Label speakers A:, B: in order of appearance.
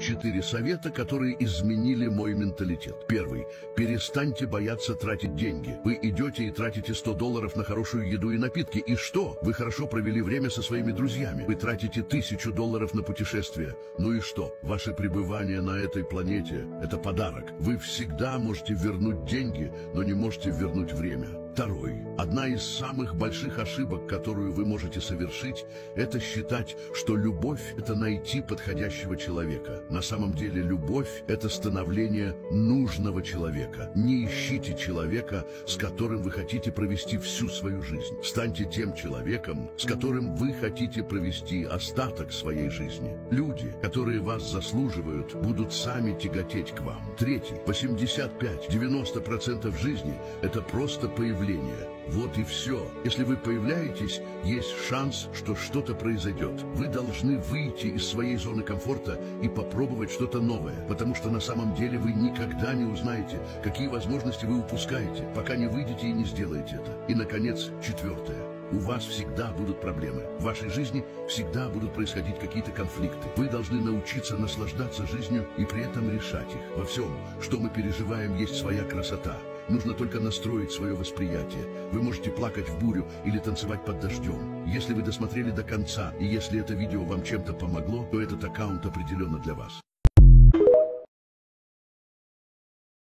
A: Четыре совета, которые изменили мой менталитет. Первый. Перестаньте бояться тратить деньги. Вы идете и тратите 100 долларов на хорошую еду и напитки. И что? Вы хорошо провели время со своими друзьями. Вы тратите тысячу долларов на путешествие. Ну и что? Ваше пребывание на этой планете – это подарок. Вы всегда можете вернуть деньги, но не можете вернуть время. Второй. Одна из самых больших ошибок, которую вы можете совершить, это считать, что любовь – это найти подходящего человека. На самом деле любовь – это становление нужного человека. Не ищите человека, с которым вы хотите провести всю свою жизнь. Станьте тем человеком, с которым вы хотите провести остаток своей жизни. Люди, которые вас заслуживают, будут сами тяготеть к вам. Третий. По 75-90% жизни – это просто появление появления. Вот и все. Если вы появляетесь, есть шанс, что что-то произойдет. Вы должны выйти из своей зоны комфорта и попробовать что-то новое, потому что на самом деле вы никогда не узнаете, какие возможности вы упускаете, пока не выйдете и не сделаете это. И, наконец, четвертое. У вас всегда будут проблемы. В вашей жизни всегда будут происходить какие-то конфликты. Вы должны научиться наслаждаться жизнью и при этом решать их. Во всем, что мы переживаем, есть своя красота. Нужно только настроить свое восприятие. Вы можете плакать в бурю или танцевать под дождем. Если вы досмотрели до конца, и если это видео вам чем-то помогло, то этот аккаунт определенно для вас.